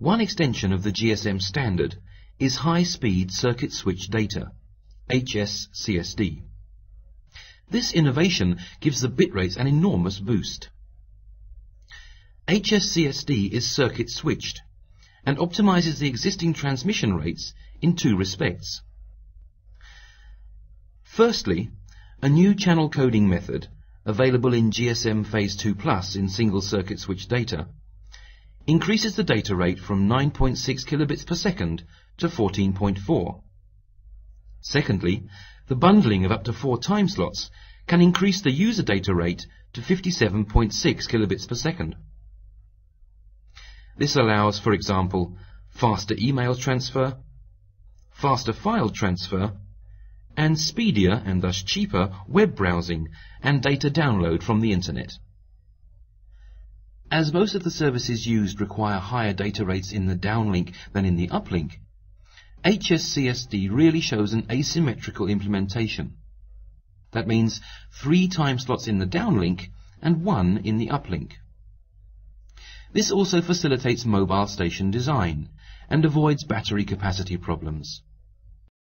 One extension of the GSM standard is High-Speed Circuit Switch Data, HSCSD. This innovation gives the bit rates an enormous boost. HSCSD is circuit switched and optimizes the existing transmission rates in two respects. Firstly, a new channel coding method, available in GSM Phase 2 Plus in single circuit switch data, increases the data rate from 9.6 kilobits per second to 14.4. Secondly, the bundling of up to four time slots can increase the user data rate to 57.6 kilobits per second. This allows, for example, faster email transfer, faster file transfer, and speedier and thus cheaper web browsing and data download from the internet. As most of the services used require higher data rates in the downlink than in the uplink, HSCSD really shows an asymmetrical implementation. That means three time slots in the downlink and one in the uplink. This also facilitates mobile station design and avoids battery capacity problems.